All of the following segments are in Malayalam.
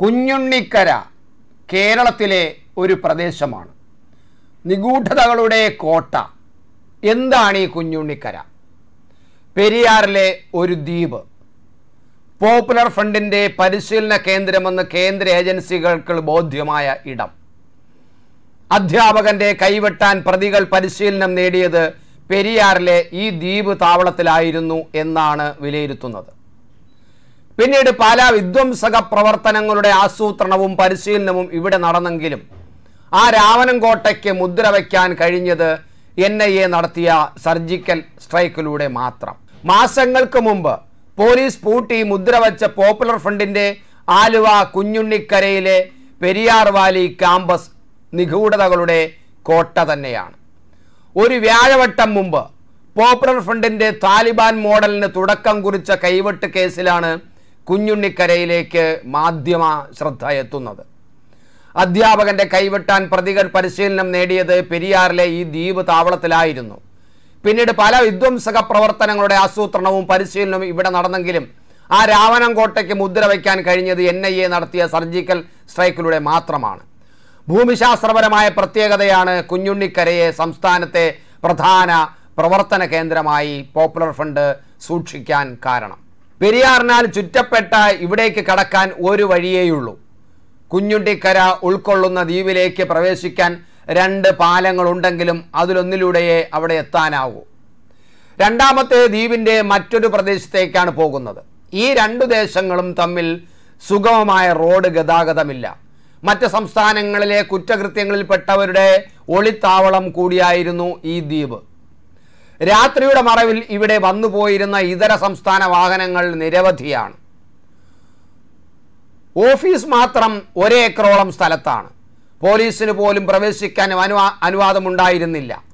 കുഞ്ഞുണ്ണിക്കര കേരളത്തിലെ ഒരു പ്രദേശമാണ്. നിഗൂഢതകളുടെ കോട്ട. എന്താണ് ഈ കുഞ്ഞുണ്ണിക്കര? പെരിയാറിലെ ഒരു ദ്വീപ്. പോപ്പുലർ ഫ്രണ്ടിന്റെ പരിശീലന കേന്ദ്രമെന്ന് കേന്ദ്ര ഏജൻസികൾക്ക് ബോധ്യമായ ഇടം. അധ്യാപകന്റെ കൈവെട്ടാൻ പ്രതികൾ പരിശീലനം നേടിയത് പെരിയാറിലെ ഈ ദ്വീപ് താവളത്തിലായിരുന്നു എന്നാണ് വിലയിരുത്തുന്നത്. പിന്നീട് പല വിധ്വംസക പ്രവർത്തനങ്ങളുടെ ആസൂത്രണവും പരിശീലനവും ഇവിടെ നടന്നെങ്കിലും ആ രാവണൻകോട്ടയ്ക്ക് മുദ്ര വയ്ക്കാൻ കഴിഞ്ഞത് എൻ ഐ എ നടത്തിയ സർജിക്കൽ സ്ട്രൈക്കിലൂടെ മാത്രം. മാസങ്ങൾക്ക് മുമ്പ് പോലീസ് പൂട്ടി മുദ്ര വച്ച പോപ്പുലർ ഫ്രണ്ടിന്റെ ആലുവ കുഞ്ഞുണ്ണിക്കരയിലെ പെരിയാർ വാലി ക്യാമ്പസ് നിഗൂഢതകളുടെ കോട്ട തന്നെയാണ്. ഒരു വ്യാഴവട്ടം മുമ്പ് പോപ്പുലർ ഫ്രണ്ടിന്റെ താലിബാൻ മോഡലിന് തുടക്കം കുറിച്ച കൈവെട്ട് കേസിലാണ് കുഞ്ഞുണ്ണിക്കരയിലേക്ക് മാധ്യമ ശ്രദ്ധ എത്തുന്നത്. അധ്യാപകന്റെ കൈവെട്ടാൻ പ്രതികൾ പരിശീലനം നേടിയത് പെരിയാറിലെ ഈ ദ്വീപ് താവളത്തിലായിരുന്നു. പിന്നീട് പല വിധ്വംസക പ്രവർത്തനങ്ങളുടെ ആസൂത്രണവും പരിശീലനവും ഇവിടെ നടന്നെങ്കിലും ആ രാവണൻകോട്ടയ്ക്ക് മുദ്ര വയ്ക്കാൻ കഴിഞ്ഞത് എൻ ഐ എ നടത്തിയ സർജിക്കൽ സ്ട്രൈക്കിലൂടെ മാത്രമാണ്. ഭൂമിശാസ്ത്രപരമായ പ്രത്യേകതയാണ് കുഞ്ഞുണ്ണിക്കരയെ സംസ്ഥാനത്തെ പ്രധാന പ്രവർത്തന കേന്ദ്രമായി പോപ്പുലർ ഫണ്ട് സൂക്ഷിക്കാൻ കാരണം. പെരിയാറിനാൽ ചുറ്റപ്പെട്ട ഇവിടേക്ക് കടക്കാൻ ഒരു വഴിയേയുള്ളൂ. കുഞ്ഞുണ്ടിക്കര ഉൾക്കൊള്ളുന്ന ദ്വീപിലേക്ക് പ്രവേശിക്കാൻ രണ്ട് പാലങ്ങളുണ്ടെങ്കിലും അതിലൊന്നിലൂടെയേ അവിടെ എത്താനാവൂ. രണ്ടാമത്തെ ദ്വീപിന്റെ മറ്റൊരു പ്രദേശത്തേക്കാണ് പോകുന്നത്. ഈ രണ്ടു ദേശങ്ങളും തമ്മിൽ സുഗമമായ റോഡ് ഗതാഗതമില്ല. മറ്റ് സംസ്ഥാനങ്ങളിലെ കുറ്റകൃത്യങ്ങളിൽപ്പെട്ടവരുടെ ഒളിത്താവളം കൂടിയായിരുന്നു ഈ ദ്വീപ്. രാത്രിയുടെ മറവിൽ ഇവിടെ വന്നുപോയിരുന്ന ഇതര സംസ്ഥാന വാഹനങ്ങൾ നിരവധിയാണ്. ഓഫീസ് മാത്രം ഒരേക്കറോളം സ്ഥലത്താണ്. പോലീസിന് പോലും പ്രവേശിക്കാൻ അനുവാ അനുവാദമുണ്ടായിരുന്നില്ല.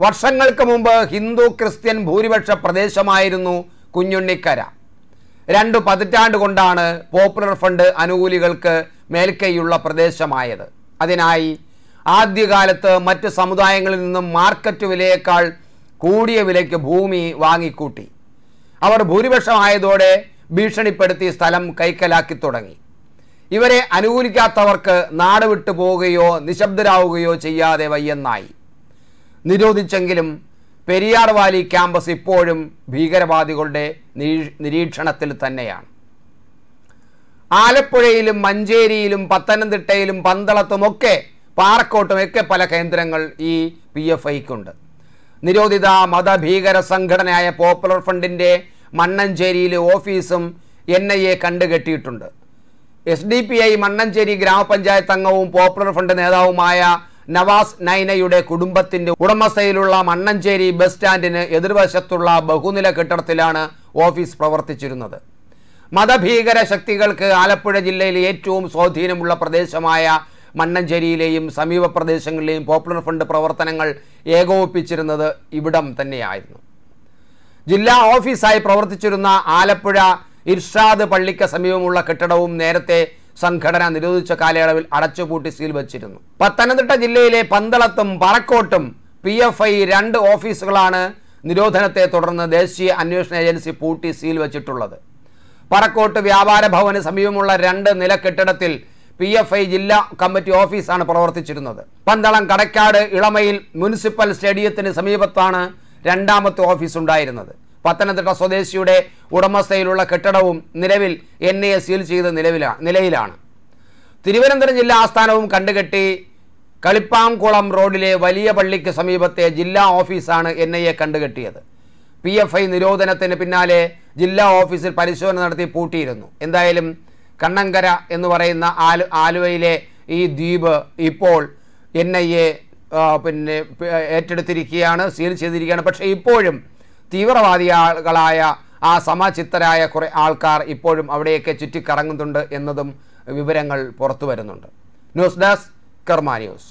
വർഷങ്ങൾക്ക് മുമ്പ് ഹിന്ദു ക്രിസ്ത്യൻ ഭൂരിപക്ഷ പ്രദേശമായിരുന്നു കുഞ്ഞുണ്ണിക്കര. രണ്ടു പതിറ്റാണ്ട് കൊണ്ടാണ് പോപ്പുലർ ഫണ്ട് അനുകൂലികൾക്ക് മേൽക്കൈയുള്ള പ്രദേശമായത്. അതിനായി ആദ്യകാലത്ത് മറ്റ് സമുദായങ്ങളിൽ നിന്നും മാർക്കറ്റ് വിലയേക്കാൾ കൂടിയ വിലയ്ക്ക് ഭൂമി വാങ്ങിക്കൂട്ടി. അവർ ഭൂരിപക്ഷമായതോടെ ഭീഷണിപ്പെടുത്തി സ്ഥലം കൈക്കലാക്കി തുടങ്ങി. ഇവരെ അനുകൂലിക്കാത്തവർക്ക് നാട് വിട്ടു പോവുകയോ നിശബ്ദരാവുകയോ ചെയ്യാതെ വയ്യെന്നായി. നിരോധിച്ചെങ്കിലും പെരിയാർ വാലി ക്യാമ്പസ് ഇപ്പോഴും ഭീകരവാദികളുടെ നിരീക്ഷണത്തിൽ തന്നെയാണ്. ആലപ്പുഴയിലും മഞ്ചേരിയിലും പത്തനംതിട്ടയിലും പന്തളത്തുമൊക്കെ പാറക്കോട്ടുമൊക്കെ പല കേന്ദ്രങ്ങൾ ഈ പി എഫ് ഐക്കുണ്ട്. നിരോധിത മതഭീകര സംഘടനയായ പോപ്പുലർ ഫ്രണ്ടിന്റെ മണ്ണഞ്ചേരിയിലെ ഓഫീസും N I A കണ്ടുകെട്ടിയിട്ടുണ്ട്. S D P I Mannancherry ഗ്രാമപഞ്ചായത്ത് അംഗവും പോപ്പുലർ ഫണ്ട് നേതാവുമായ നവാസ് നൈനയുടെ കുടുംബത്തിന്റെ ഉടമസ്ഥയിലുള്ള മണ്ണഞ്ചേരി ബസ് സ്റ്റാൻഡിന് എതിർവശത്തുള്ള ബഹുനില കെട്ടിടത്തിലാണ് ഓഫീസ് പ്രവർത്തിച്ചിരുന്നത്. മതഭീകര ശക്തികൾക്ക് ആലപ്പുഴ ജില്ലയിൽ ഏറ്റവും സ്വാധീനമുള്ള പ്രദേശമായ മണ്ണഞ്ചേരിയിലെയും സമീപ പ്രദേശങ്ങളിലെയും പോപ്പുലർ ഫണ്ട് പ്രവർത്തനങ്ങൾ ഏകോപിപ്പിച്ചിരുന്നത് ഇവിടം തന്നെയായിരുന്നു. ജില്ലാ ഓഫീസായി പ്രവർത്തിച്ചിരുന്ന ആലപ്പുഴ ഇർഷാദ് പള്ളിക്ക് സമീപമുള്ള കെട്ടിടവും നേരത്തെ സംഘടന നിരോധിച്ച കാലയളവിൽ അടച്ചുപൂട്ടി സീൽ വച്ചിരുന്നു. പത്തനംതിട്ട ജില്ലയിലെ പന്തളത്തും പറക്കോട്ടും പി എഫ് ഐ രണ്ട് ഓഫീസുകളാണ് നിരോധനത്തെ തുടർന്ന് ദേശീയ അന്വേഷണ ഏജൻസി പൂട്ടി സീൽ വച്ചിട്ടുള്ളത്. പറക്കോട്ട് വ്യാപാര ഭവന് സമീപമുള്ള രണ്ട് നില കെട്ടിടത്തിൽ പി എഫ് ഐ ജില്ലാ കമ്മിറ്റി ഓഫീസാണ് പ്രവർത്തിച്ചിരുന്നത്. പന്തളം കടക്കാട് ഇളമയിൽ മുനിസിപ്പൽ സ്റ്റേഡിയത്തിന് സമീപത്താണ് രണ്ടാമത്തെ ഓഫീസ് ഉണ്ടായിരുന്നത് പത്തനംതിട്ട സ്വദേശിയുടെ ഉടമസ്ഥയിലുള്ള കെട്ടിടവും നിലവിൽ എൻ എ സീൽ ചെയ്ത നിലവിലാണ് നിലയിലാണ്. തിരുവനന്തപുരം ജില്ലാ ആസ്ഥാനവും കണ്ടുകെട്ടി കളിപ്പാംകുളം റോഡിലെ വലിയ പള്ളിക്ക് സമീപത്തെ ജില്ലാ ഓഫീസാണ് എൻ ഐ എ കണ്ടുകെട്ടിയത്. പി എഫ് ഐ നിരോധനത്തിന് പിന്നാലെ ജില്ലാ ഓഫീസിൽ പരിശോധന നടത്തി പൂട്ടിയിരുന്നു. എന്തായാലും കണ്ണങ്കര എന്ന് പറയുന്ന ആലു ആലുവയിലെ ഈ ദ്വീപ് ഇപ്പോൾ എൻ ഐ എ പിന്നെ ഏറ്റെടുത്തിരിക്കുകയാണ് സീൽ ചെയ്തിരിക്കുകയാണ്. പക്ഷേ ഇപ്പോഴും തീവ്രവാദികളായ ആ സമചിത്തരായ കുറേ ആൾക്കാർ ഇപ്പോഴും അവിടെയൊക്കെ ചുറ്റിക്കറങ്ങുന്നുണ്ട് എന്നതും വിവരങ്ങൾ പുറത്തു വരുന്നുണ്ട്. News desk Karma news.